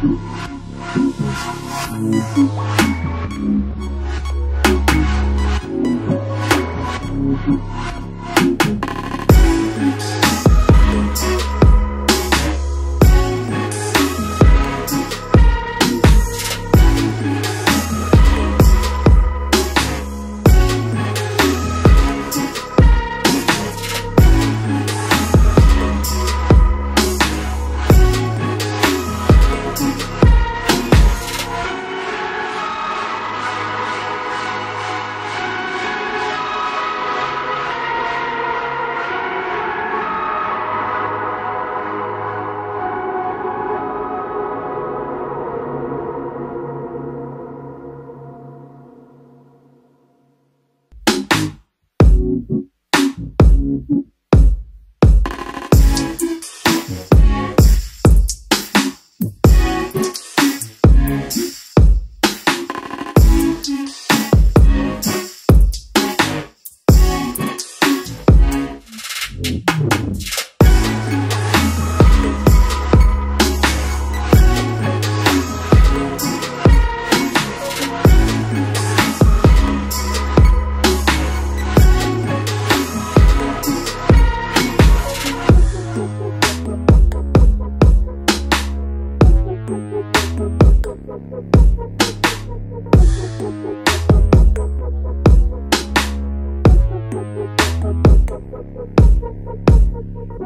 Thank you.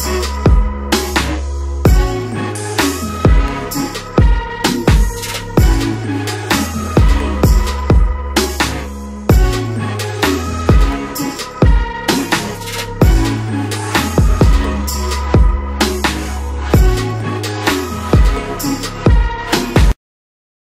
Thank